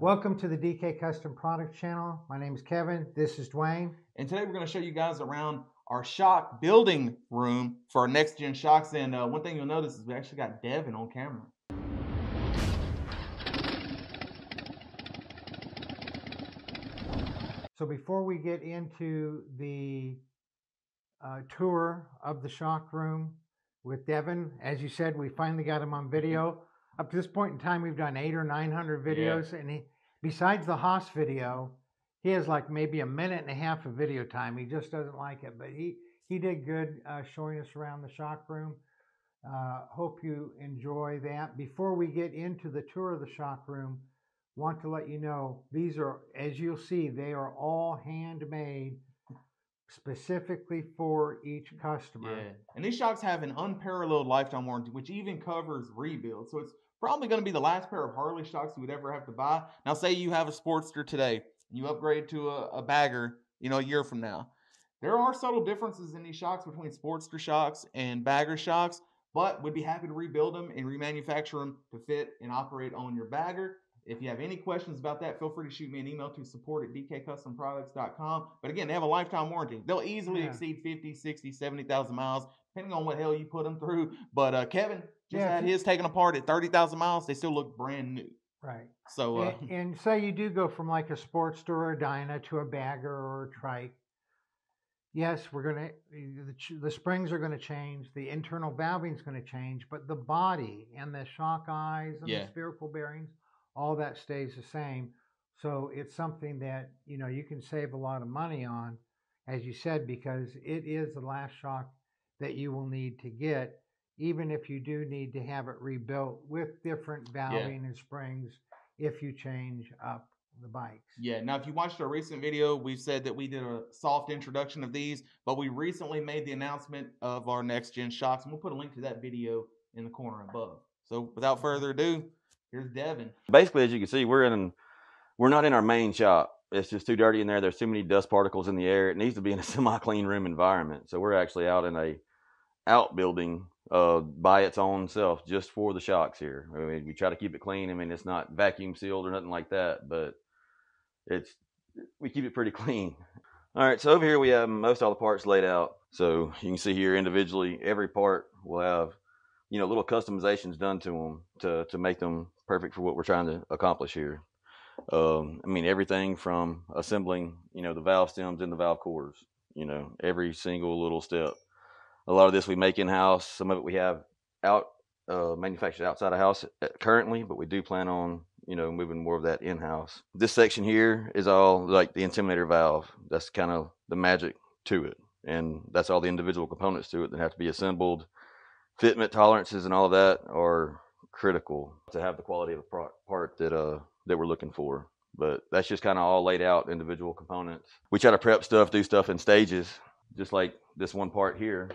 Welcome to the DK Custom Product Channel. My name is Kevin. This is Dwayne. And today we're going to show you guys around our shock building room for our NexGen shocks. And uh, one thing you'll notice is we actually got Devin on camera. So before we get into the uh, tour of the shock room with Devin, as you said, we finally got him on video. Up to this point in time, we've done eight or nine hundred videos, and he, besides the Haas video, he has like maybe a minute and a half of video time. He just doesn't like it, but he he did good uh, showing us around the shock room. Uh, hope you enjoy that. Before we get into the tour of the shock room, want to let you know these are, as you'll see, they are all handmade specifically for each customer. Yeah. And these shocks have an unparalleled lifetime warranty, which even covers rebuild. So it's probably going to be the last pair of Harley shocks you would ever have to buy. Now, say you have a Sportster today, you upgrade to a, a bagger, you know, a year from now. There are subtle differences in these shocks between Sportster shocks and bagger shocks, but we'd be happy to rebuild them and remanufacture them to fit and operate on your bagger. If you have any questions about that, feel free to shoot me an email to support at dkcustomproducts.com. But again, they have a lifetime warranty. They'll easily Yeah. exceed 50, 60, 70,000 miles, depending on what hell you put them through. But uh, Kevin just Yeah, had his taken apart at 30,000 miles. They still look brand new. Right. So, uh, and, and say you do go from like a Sportster or a Dyna to a bagger or a trike. Yes, we're gonna the, the springs are gonna change, the internal valving is gonna change, but the body and the shock eyes and Yeah. the spherical bearings, all that stays the same. So it's something that you know you can save a lot of money on, as you said, because it is the last shock that you will need to get, even if you do need to have it rebuilt with different valving and springs if you change up the bikes. Yeah. Now, if you watched our recent video, we said that we did a soft introduction of these, but we recently made the announcement of our NexGen shocks, and we'll put a link to that video in the corner above. So, without further ado, here's Devin. basically, as you can see, we're in we're not in our main shop. It's just too dirty in there. There's too many dust particles in the air. It needs to be in a semi-clean room environment. So we're actually out in a outbuilding uh, by its own self, just for the shocks here. I mean, we try to keep it clean. I mean, it's not vacuum sealed or nothing like that, but it's we keep it pretty clean. All right, so over here we have most all the parts laid out. So you can see here individually, every part will have you know little customizations done to them to to make them perfect for what we're trying to accomplish here. Um, I mean everything from assembling you know the valve stems and the valve cores. You know every single little step. A lot of this we make in house. Some of it we have out uh, manufactured outside of house uh, currently, but we do plan on you know moving more of that in house. This section here is all like the intimidator valve. That's kind of the magic to it, and that's all the individual components to it that have to be assembled fitment tolerances and all of that are critical to have the quality of the part that uh that we're looking for. But that's just kind of all laid out individual components. We try to prep stuff, do stuff in stages, just like this one part here.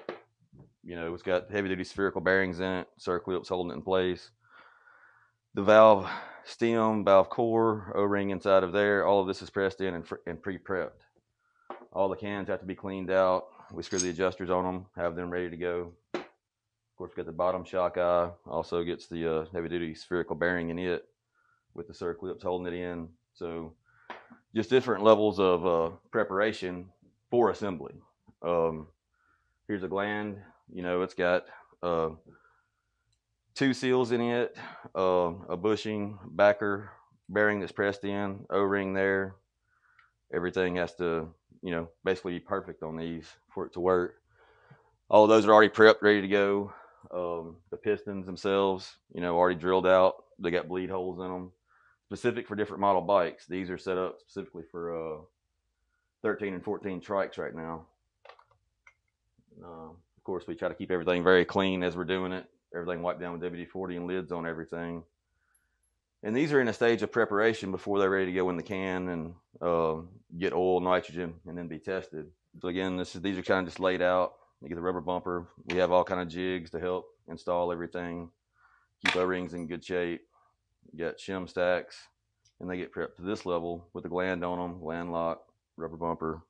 You know, it's got heavy duty spherical bearings in it, circle clips holding it in place. The valve stem, valve core, O-ring inside of there, all of this is pressed in and, and pre-prepped. All the cans have to be cleaned out. We screw the adjusters on them, have them ready to go. Course, we got the bottom shock eye. Also gets the uh, heavy duty spherical bearing in it with the circle clips holding it in. So just different levels of uh, preparation for assembly. Um, here's a gland. You know, it's got uh, two seals in it, uh, a bushing, backer, bearing that's pressed in, O-ring there. Everything has to, you know, basically be perfect on these for it to work. All those are already prepped, ready to go. Um, the pistons themselves, you know, already drilled out. They got bleed holes in them, specific for different model bikes. These are set up specifically for uh, 13 and 14 trikes right now. Uh, of course, we try to keep everything very clean as we're doing it. Everything wiped down with WD-40 and lids on everything. And these are in a stage of preparation before they're ready to go in the can and uh, get oil, nitrogen, and then be tested. So again, this is these are kind of just laid out. You get the rubber bumper. We have all kind of jigs to help install everything, keep our rings in good shape. You got shim stacks, and they get prepped to this level with the gland on them, gland lock, rubber bumper.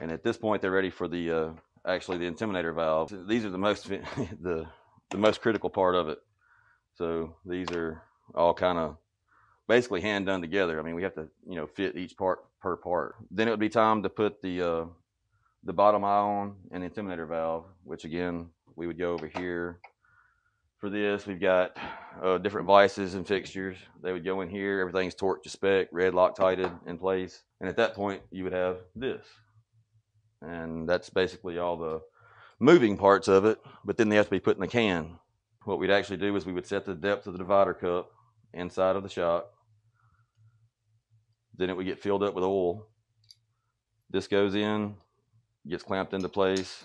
And at this point, they're ready for the uh, actually the intimidator valve. These are the most the the most critical part of it. So these are all kind of basically hand done together. I mean, we have to, you know, fit each part per part. Then it would be time to put the uh, the bottom eye on and the intimidator valve, which again we would go over here. For this, we've got uh, different vices and fixtures. They would go in here. Everything's torqued to spec, red Loctited in place. And at that point, you would have this. And that's basically all the moving parts of it. But then they have to be put in the can. What we'd actually do is we would set the depth of the divider cup inside of the shock. Then it would get filled up with oil. This goes in, gets clamped into place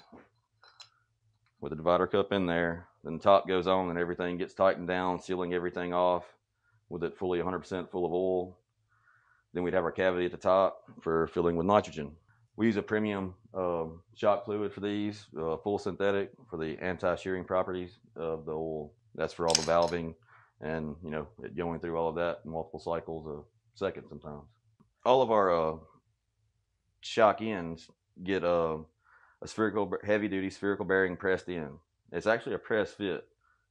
with the divider cup in there. Then the top goes on and everything gets tightened down, sealing everything off with it fully 100% full of oil. Then we'd have our cavity at the top for filling with nitrogen. We use a premium um, shock fluid for these, uh, full synthetic for the anti-shearing properties of the oil. That's for all the valving and you know going through all of that multiple cycles a second sometimes. All of our uh, shock ends get a, a spherical, heavy duty spherical bearing pressed in. It's actually a press fit.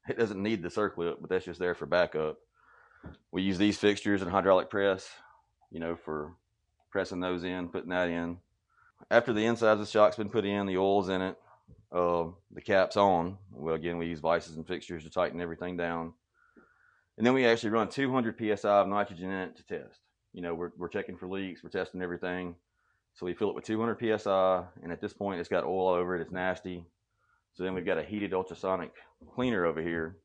It doesn't need the circlip, but that's just there for backup. We use these fixtures and hydraulic press, you know, for pressing those in, putting that in. After the inside of the shock's been put in, the oil's in it, uh, the cap's on. Well, again, we use vices and fixtures to tighten everything down. And then we actually run 200 psi of nitrogen in it to test. You know, we're, we're checking for leaks, we're testing everything. So we fill it with 200 psi, and at this point, it's got oil all over it. It's nasty. So then we've got a heated ultrasonic cleaner over here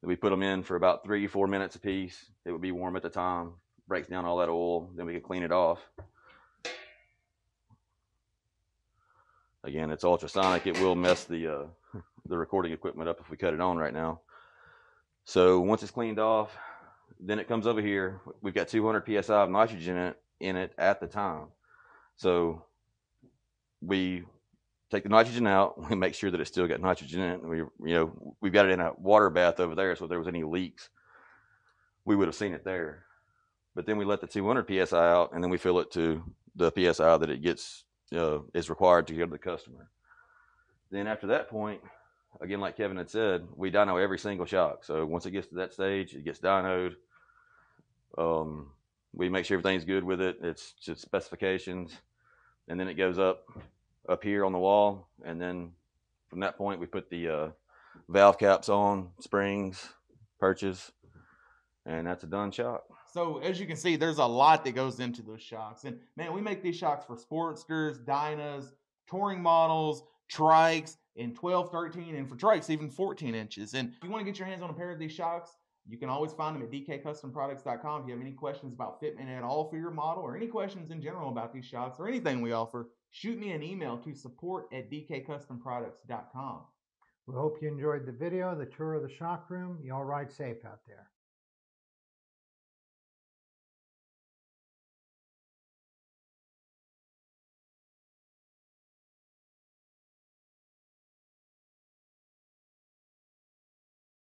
that we put them in for about three, four minutes a piece. It would be warm at the time, breaks down all that oil, then we can clean it off. Again, it's ultrasonic. It will mess the uh, the recording equipment up if we cut it on right now. So once it's cleaned off, then it comes over here. We've got 200 psi of nitrogen in it, in it at the time. So we take the nitrogen out. We make sure that it's still got nitrogen in it. We, you know, we've got it in a water bath over there. So if there was any leaks, we would have seen it there. But then we let the 200 psi out, and then we fill it to the psi that it gets uh, is required to give to the customer. Then after that point, again, like Kevin had said, we dyno every single shock. So once it gets to that stage, it gets dynoed. Um, we make sure everything's good with it. It's just specifications, and then it goes up up here on the wall, and then from that point we put the uh, valve caps on, springs, perches, and that's a done shock. So as you can see, there's a lot that goes into those shocks. And man, we make these shocks for Sportsters, Dynas, touring models, trikes, in 12, 13, and for trikes, even 14 inches. And if you want to get your hands on a pair of these shocks, you can always find them at dkcustomproducts.com. If you have any questions about fitment at all for your model or any questions in general about these shocks or anything we offer, shoot me an email to support at dkcustomproducts.com. We hope you enjoyed the video, the tour of the shock room. You all ride safe out there.